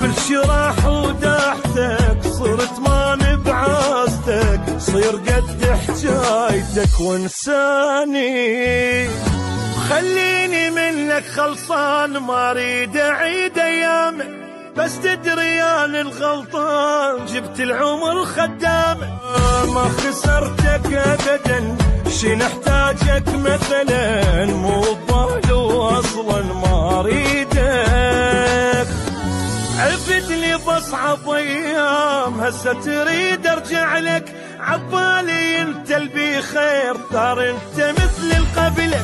كل شي راح وداحتك صرت ما بعاستك صير قد حجايتك وانساني. خليني منك خلصان ما أريد أعيد ايامك بس تدري أنا الغلطان جبت العمر خدامه ما خسرتك ابدا شي نحتاجك مثلا. عفتني بصعب أيام هسه تريد أرجع لك. عبالي أنت البي خير ترى أنت مثل القبله